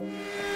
Yeah.